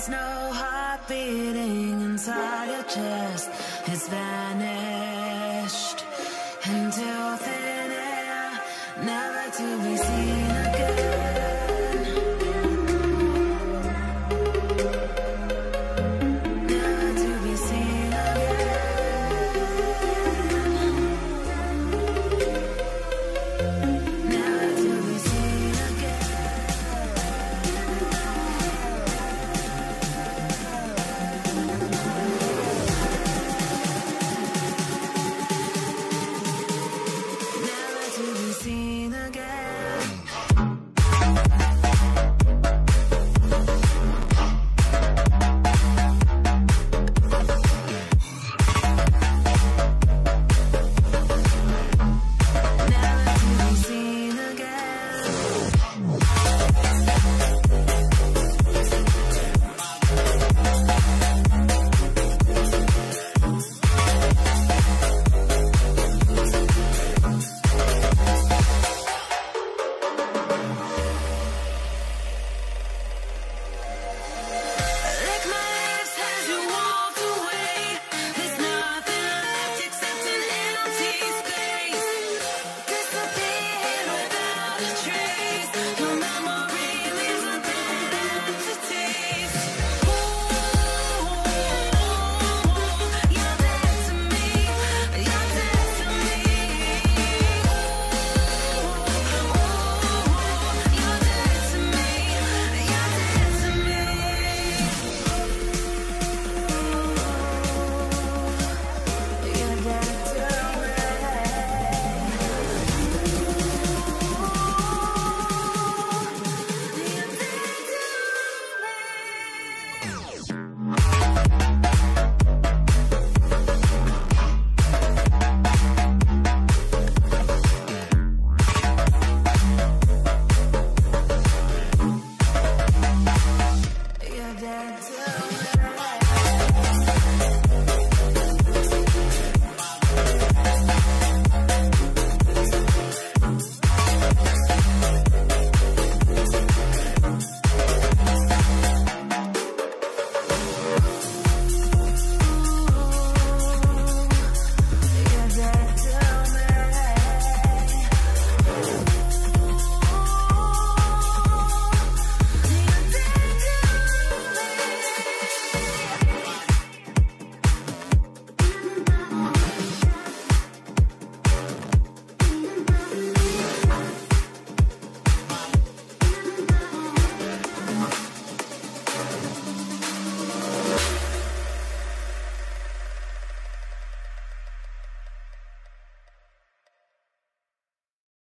There's no heart beating inside your chest. It's vanished Música